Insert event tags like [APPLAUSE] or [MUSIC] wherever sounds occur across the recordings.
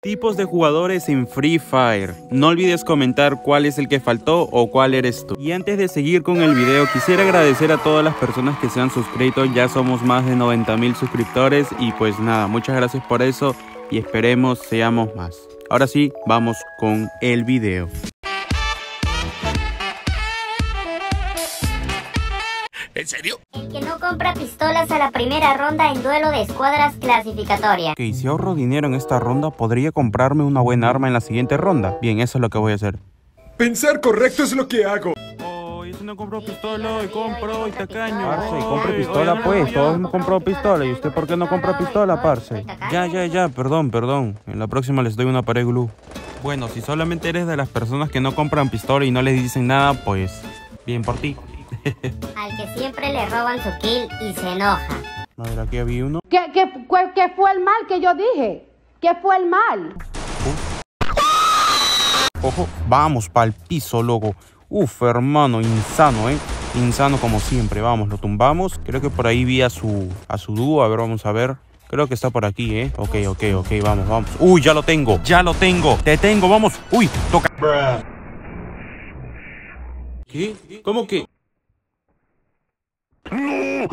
Tipos de jugadores en Free Fire. No olvides comentar cuál es el que faltó o cuál eres tú. Y antes de seguir con el video, quisiera agradecer a todas las personas que se han suscrito. Ya somos más de 90 mil suscriptores y pues nada, muchas gracias por eso y esperemos seamos más. Ahora sí, vamos con el video. ¿En serio? El que no compra pistolas a la primera ronda en duelo de escuadras clasificatoria. Ok, si ahorro dinero en esta ronda, ¿podría comprarme una buena arma en la siguiente ronda? Bien, eso es lo que voy a hacer. Pensar correcto es lo que hago. Oh, y si no compro pistola, y compro, y tacaño. Parce, y compre pistola pues, todos hemos comprado pistola. ¿Y usted por qué no compra pistola, parce? Ya, ya, ya, perdón, perdón. En la próxima les doy una pared glue. Bueno, si solamente eres de las personas que no compran pistola y no les dicen nada, pues bien por ti. [LAUGHS] Al que siempre le roban su kill y se enoja. A ver, aquí había uno. ¿Qué, qué, cuál- qué fue el mal que yo dije? ¿Qué fue el mal? Ojo, vamos pa'l piso, loco. Uf, hermano, insano, ¿eh? Insano como siempre. Vamos, lo tumbamos. Creo que por ahí vi a su, a su dúo. A ver, vamos a ver. Creo que está por aquí, ¿eh? Ok, ok, ok, vamos, vamos. Uy, ya lo tengo, ya lo tengo. Te tengo, vamos. Uy, toca. ¿Qué? ¿Cómo que? Uh,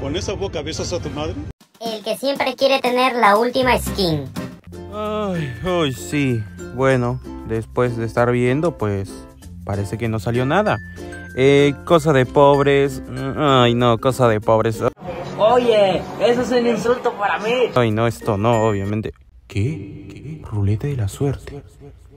¿Con esa boca besas a tu madre? El que siempre quiere tener la última skin. Ay, ay, sí. Bueno, después de estar viendo, pues parece que no salió nada. Eh, cosa de pobres. Ay, no, cosa de pobres. Oye, eso es un insulto para mí. Ay, no, esto no, obviamente. ¿Qué? ¿Qué? Ruleta de la suerte.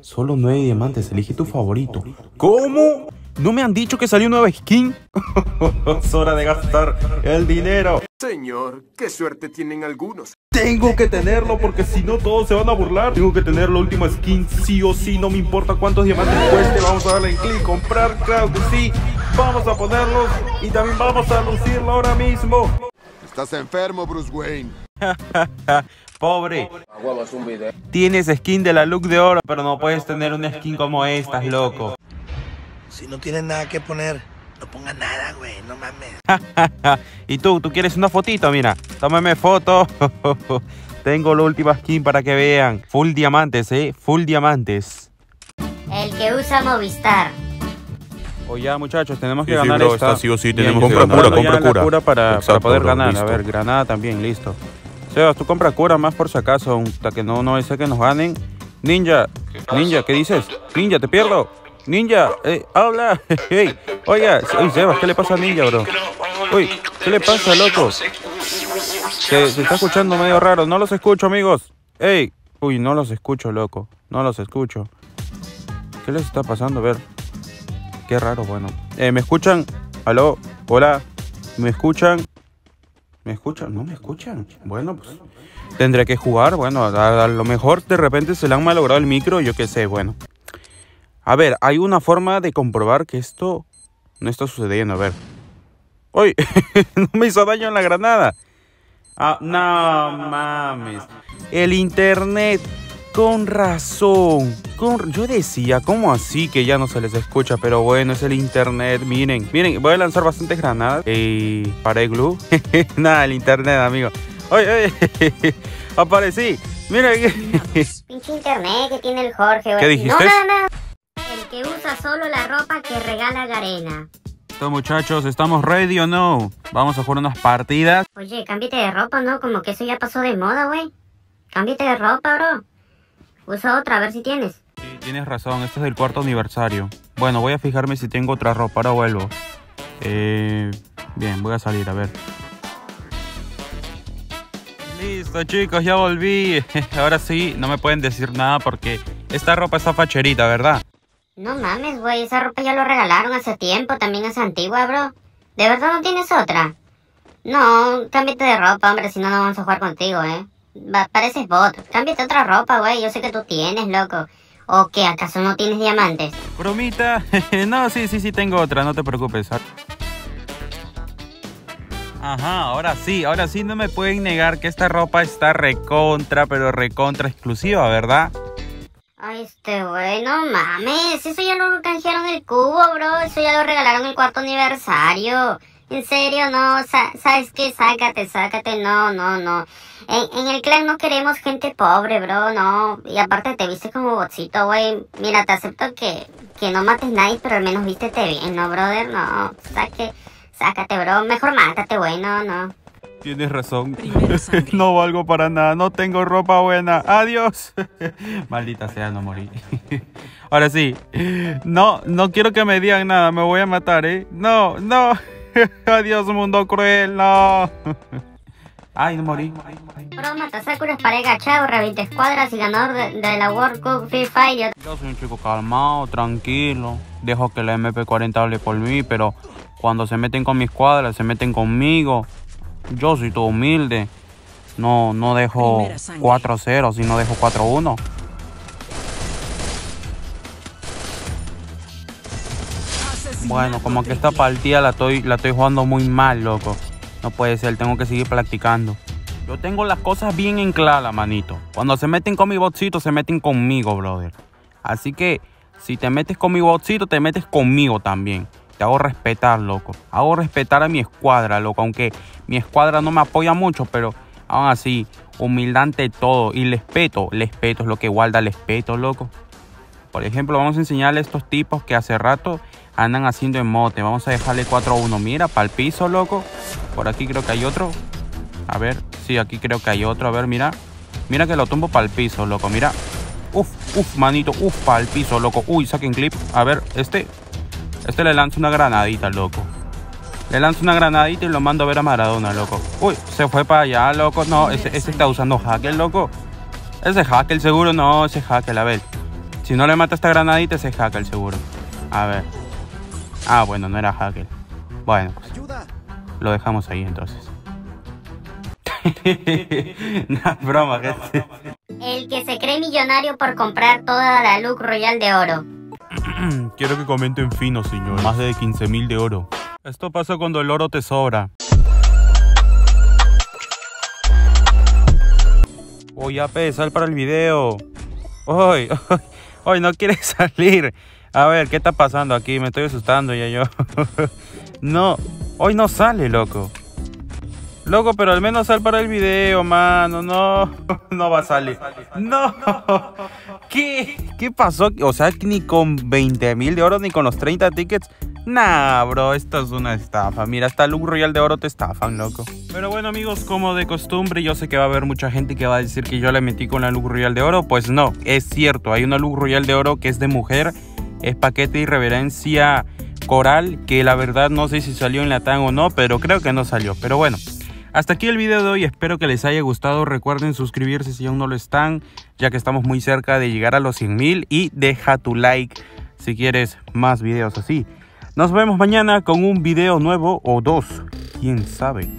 Solo nueve diamantes, elige tu favorito. ¿Cómo? ¿No me han dicho que salió nueva skin? [LAUGHS] es hora de gastar el dinero. Señor, qué suerte tienen algunos. Tengo que tenerlo porque si no todos se van a burlar. Tengo que tener la última skin sí o sí, no me importa cuántos diamantes cueste. Vamos a darle en clic, comprar, claro que sí. Vamos a ponerlos y también vamos a lucirlo ahora mismo. Estás enfermo, Bruce Wayne. [LAUGHS] Pobre. Tienes skin de la look de oro, pero no puedes tener una skin como esta, loco. Si no tienes nada que poner, no pongas nada, güey, no mames. [LAUGHS] y tú, tú quieres una fotito, mira. Tómame foto. [LAUGHS] Tengo la última skin para que vean. Full diamantes, eh. Full diamantes. El que usa Movistar. O ya, muchachos, tenemos que Sí, sí, ganar bro, esta. esta sí o sí tenemos que ganar. Compra cura, la cura. para, poder bro, ganar. A listo. ver, granada también, listo. Sebas, tú compra cura más por si acaso, hasta que no, no sea que nos ganen. Ninja, Ninja, ¿qué dices? Ninja, te pierdo. Ninja, eh, habla. [LAUGHS] Hey, oiga, uy, Sebas, ¿qué le pasa a Ninja, bro? Uy, ¿qué le pasa, loco? Se, se está escuchando medio raro. No los escucho, amigos. Ey, uy, no los escucho, loco. No los escucho. ¿Qué les está pasando? Ver. Qué raro, bueno. Eh, ¿Me escuchan? ¿Aló? ¿Hola? ¿Me escuchan? ¿Me escuchan? ¿No me escuchan? Bueno, pues tendré que jugar. Bueno, a, a lo mejor de repente se le han malogrado el micro, yo qué sé, bueno. A ver, hay una forma de comprobar que esto no está sucediendo. A ver. ¡Uy! [LAUGHS] no me hizo daño en la granada. Ah, no mames. El internet. Con razón. Con... Yo decía, ¿cómo así que ya no se les escucha? Pero bueno, es el internet. Miren, miren, voy a lanzar bastantes granadas. Y para glue. [LAUGHS] Nada, el internet, amigo. Oye, oye. [LAUGHS] Aparecí. Mira. Pinche internet que tiene el Jorge, güey. ¿Qué dijiste? No, nada, nada. Que usa solo la ropa que regala Garena. Listo, muchachos, ¿estamos ready o no? Vamos a jugar unas partidas. Oye, cámbiate de ropa, ¿no? Como que eso ya pasó de moda, güey. Cámbiate de ropa, bro. Usa otra, a ver si tienes. Sí, tienes razón, este es del cuarto aniversario. Bueno, voy a fijarme si tengo otra ropa, ahora vuelvo. Eh, bien, voy a salir, a ver. Listo, chicos, ya volví. [LAUGHS] Ahora sí, no me pueden decir nada porque esta ropa está facherita, ¿verdad? No mames, güey. Esa ropa ya lo regalaron hace tiempo. También es antigua, bro. ¿De verdad no tienes otra? No, cámbiate de ropa, hombre. Si no, no vamos a jugar contigo, ¿eh? Va, pareces bot. Cámbiate otra ropa, güey. Yo sé que tú tienes, loco. ¿O qué? ¿Acaso no tienes diamantes? Bromita. [LAUGHS] no, sí, sí, sí, tengo otra, no te preocupes. Ajá, ahora sí, ahora sí no me pueden negar que esta ropa está recontra, pero recontra exclusiva, ¿verdad? Ay, este güey, no mames. Eso ya lo canjearon el cubo, bro. Eso ya lo regalaron el cuarto aniversario. En serio, no, sa- ¿sabes qué? Sácate, sácate, no, no, no. En, en el clan no queremos gente pobre, bro, no. Y aparte te viste como botcito, güey. Mira, te acepto que, que no mates nadie, pero al menos vístete bien, ¿no, brother? No, saque, sácate, bro. Mejor mátate, güey, no, no. Tienes razón. [LAUGHS] no valgo para nada. No tengo ropa buena. Adiós. [LAUGHS] Maldita sea, no morí. [LAUGHS] Ahora sí. No, no quiero que me digan nada. Me voy a matar, ¿eh? No, no. Adiós, mundo cruel. No. Ay, no morí. Bro, Matasakura es pareja escuadras y ganador de, de la World Cup Free Fire. Yo soy un chico calmado, tranquilo. Dejo que la MP40 hable por mí, pero cuando se meten con mis cuadras, se meten conmigo. Yo soy todo humilde. No, no dejo Primera sangre. 4-0, sino dejo 4-1. Bueno, como que esta partida la estoy, la estoy jugando muy mal, loco. No puede ser, tengo que seguir practicando. Yo tengo las cosas bien en clara, manito. Cuando se meten con mi botcito, se meten conmigo, brother. Así que, si te metes con mi botcito, te metes conmigo también. Te hago respetar, loco. Hago respetar a mi escuadra, loco. Aunque mi escuadra no me apoya mucho, pero aún así, humildad ante todo. Y respeto, respeto es lo que guarda el respeto, loco. Por ejemplo, vamos a enseñarle a estos tipos que hace rato andan haciendo emote. Vamos a dejarle 4-1. Mira, para el piso, loco. Por aquí creo que hay otro. A ver, sí, aquí creo que hay otro. A ver, mira. Mira que lo tumbo para el piso, loco. Mira. Uf, uf, manito. Uf, para el piso, loco. Uy, saquen clip. A ver, este. Este le lanza una granadita, loco. Le lanza una granadita y lo mando a ver a Maradona, loco. Uy, se fue para allá, loco. No, ese, ese está usando hacker, loco. Ese hacker seguro, no, ese hacker, a ver. Si no le mata esta granadita, ese hacker seguro. A ver. Ah, bueno, no era hacker. Bueno, pues. Lo dejamos ahí entonces. [LAUGHS] no, broma, gente. El que se cree millonario por comprar toda la look royal de oro. [CLEARS THROAT] Quiero que comenten fino, señor. Más de 15 mil de oro. Esto pasa cuando el oro te sobra. Voy a pesar para el video. Hoy, hoy, hoy no quiere [LAUGHS] salir. A ver, ¿qué está pasando aquí? Me estoy asustando ya yo. [LAUGHS] no, hoy no sale, loco. Loco, pero al menos sal para el video, mano. No, [LAUGHS] no va a salir. No. ¿Qué? ¿Qué pasó? O sea, ni con 20 mil de oro ni con los 30 tickets. Nah, bro, esto es una estafa. Mira, hasta Look Royal de oro te estafan, loco. Pero bueno, amigos, como de costumbre, yo sé que va a haber mucha gente que va a decir que yo le metí con la Look Royal de oro. Pues no, es cierto. Hay una Look Royal de oro que es de mujer. Es paquete y reverencia coral. Que la verdad no sé si salió en Latam o no, pero creo que no salió. Pero bueno. Hasta aquí el video de hoy, espero que les haya gustado. Recuerden suscribirse si aún no lo están, ya que estamos muy cerca de llegar a los 100 mil. Y deja tu like si quieres más videos así. Nos vemos mañana con un video nuevo o dos, quién sabe.